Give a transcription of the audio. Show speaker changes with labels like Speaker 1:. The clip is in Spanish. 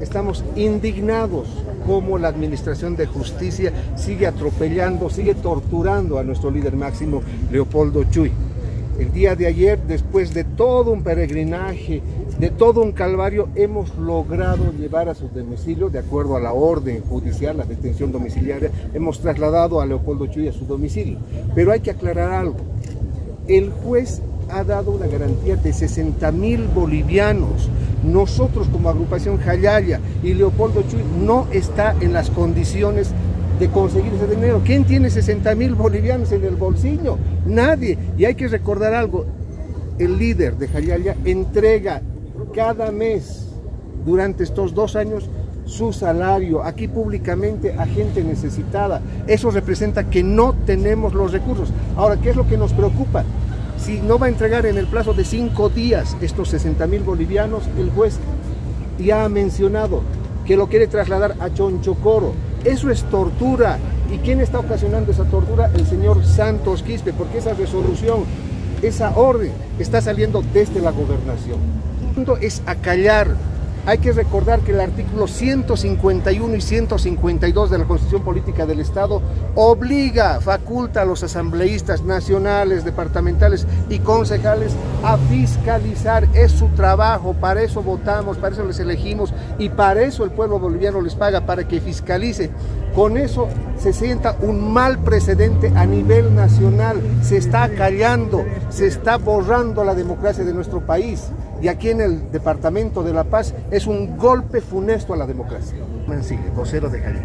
Speaker 1: Estamos indignados como la Administración de Justicia sigue atropellando, sigue torturando a nuestro líder máximo, Leopoldo Chuy. El día de ayer, después de todo un peregrinaje, de todo un calvario, hemos logrado llevar a su domicilio, de acuerdo a la orden judicial, la detención domiciliaria, hemos trasladado a Leopoldo Chuy a su domicilio. Pero hay que aclarar algo. El juez ha dado una garantía de 60 mil bolivianos. Nosotros como agrupación Jayaya y Leopoldo Chuy no está en las condiciones de conseguir ese dinero. ¿Quién tiene 60 mil bolivianos en el bolsillo? Nadie. Y hay que recordar algo, el líder de Jayaya entrega cada mes durante estos dos años su salario aquí públicamente a gente necesitada. Eso representa que no tenemos los recursos. Ahora, ¿qué es lo que nos preocupa? Si no va a entregar en el plazo de cinco días estos 60 mil bolivianos, el juez ya ha mencionado que lo quiere trasladar a Chonchocoro. Eso es tortura. ¿Y quién está ocasionando esa tortura? El señor Santos Quispe, porque esa resolución, esa orden está saliendo desde la gobernación. El punto es acallar hay que recordar que el artículo 151 y 152 de la Constitución Política del Estado obliga, faculta a los asambleístas nacionales, departamentales y concejales a fiscalizar. Es su trabajo, para eso votamos, para eso les elegimos y para eso el pueblo boliviano les paga, para que fiscalice. Con eso se sienta un mal precedente a nivel nacional. Se está callando, se está borrando la democracia de nuestro país y aquí en el Departamento de La Paz es un golpe funesto a la democracia. Mancille, vocero de Cali.